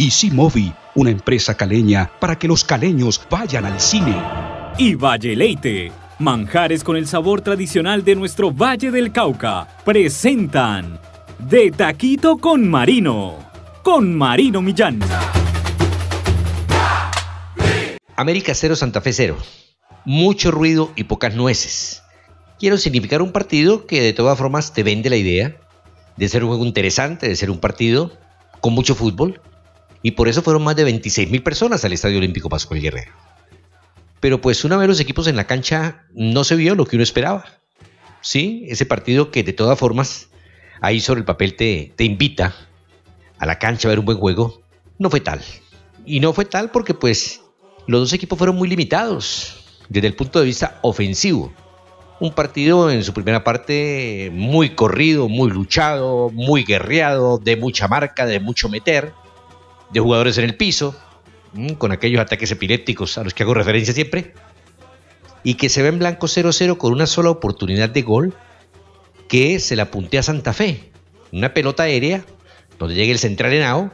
Easy Movie, una empresa caleña para que los caleños vayan al cine. Y Valle Leite, manjares con el sabor tradicional de nuestro Valle del Cauca, presentan De Taquito con Marino, con Marino Millán. América 0, Santa Fe 0. Mucho ruido y pocas nueces. Quiero significar un partido que de todas formas te vende la idea de ser un juego interesante, de ser un partido con mucho fútbol, y por eso fueron más de 26 personas al Estadio Olímpico Pascual Guerrero. Pero pues una vez los equipos en la cancha no se vio lo que uno esperaba. Sí, ese partido que de todas formas ahí sobre el papel te, te invita a la cancha a ver un buen juego, no fue tal. Y no fue tal porque pues los dos equipos fueron muy limitados desde el punto de vista ofensivo. Un partido en su primera parte muy corrido, muy luchado, muy guerreado, de mucha marca, de mucho meter de jugadores en el piso, con aquellos ataques epilépticos a los que hago referencia siempre, y que se ve en blanco 0-0 con una sola oportunidad de gol que se la puntea a Santa Fe. Una pelota aérea donde llega el central enao,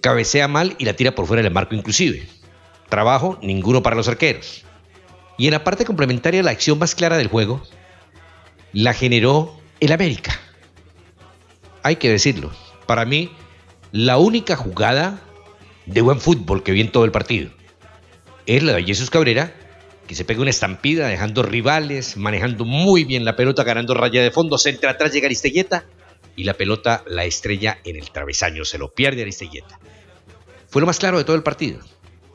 cabecea mal y la tira por fuera del marco inclusive. Trabajo ninguno para los arqueros. Y en la parte complementaria, la acción más clara del juego la generó el América. Hay que decirlo. Para mí, la única jugada de buen fútbol que vi en todo el partido es la de Jesús Cabrera, que se pega una estampida dejando rivales, manejando muy bien la pelota, ganando raya de fondo, centra atrás, llega Aristelleta y la pelota la estrella en el travesaño, se lo pierde Aristelleta. Fue lo más claro de todo el partido.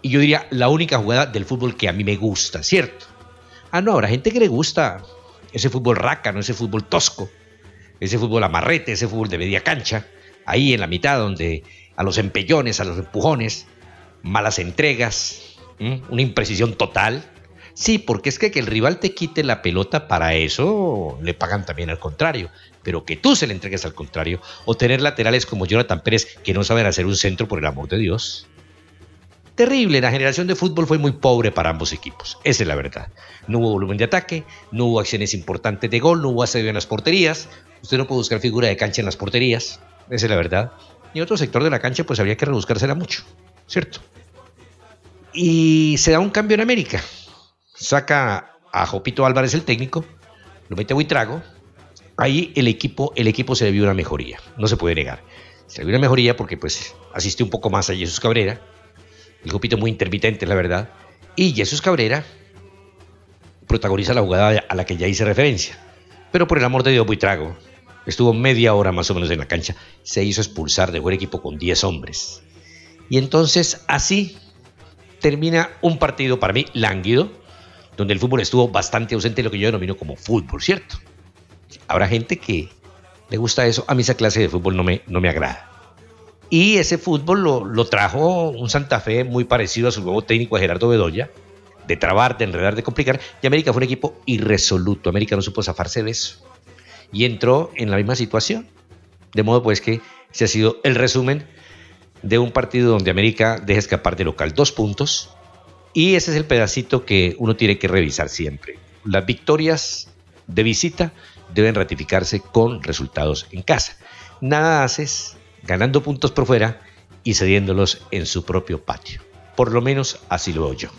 Y yo diría la única jugada del fútbol que a mí me gusta, ¿cierto? Ah, no, habrá gente que le gusta ese fútbol rácano, ese fútbol tosco, ese fútbol amarrete, ese fútbol de media cancha ahí en la mitad, donde a los empellones, a los empujones, malas entregas, una imprecisión total. Sí, porque es que que el rival te quite la pelota, para eso le pagan también al contrario. Pero que tú se le entregues al contrario, o tener laterales como Jonathan Pérez que no saben hacer un centro por el amor de Dios. Terrible, la generación de fútbol fue muy pobre para ambos equipos, esa es la verdad. No hubo volumen de ataque, no hubo acciones importantes de gol, no hubo asedio en las porterías. Usted no puede buscar figura de cancha en las porterías esa es la verdad. Y otro sector de la cancha, pues habría que rebuscársela mucho, ¿cierto? Y se da un cambio en América. Saca a Jopito Álvarez el técnico, lo mete a Buitrago. Ahí el equipo, el equipo se le vio una mejoría, no se puede negar. Se le vio una mejoría porque pues asistió un poco más a Jesús Cabrera. El Jopito muy intermitente, la verdad. Y Jesús Cabrera protagoniza la jugada a la que ya hice referencia. Pero por el amor de Dios, Buitrago, Estuvo media hora más o menos en la cancha. Se hizo expulsar de un equipo con 10 hombres. Y entonces así termina un partido para mí lánguido, donde el fútbol estuvo bastante ausente de lo que yo denomino como fútbol, ¿cierto? Habrá gente que le gusta eso. A mí esa clase de fútbol no me, no me agrada. Y ese fútbol lo, lo trajo un Santa Fe muy parecido a su nuevo técnico, Gerardo Bedoya, de trabar, de enredar, de complicar. Y América fue un equipo irresoluto. América no supo zafarse de eso y entró en la misma situación. De modo pues que se ha sido el resumen de un partido donde América deja escapar de local dos puntos y ese es el pedacito que uno tiene que revisar siempre. Las victorias de visita deben ratificarse con resultados en casa. Nada haces ganando puntos por fuera y cediéndolos en su propio patio. Por lo menos así lo veo yo.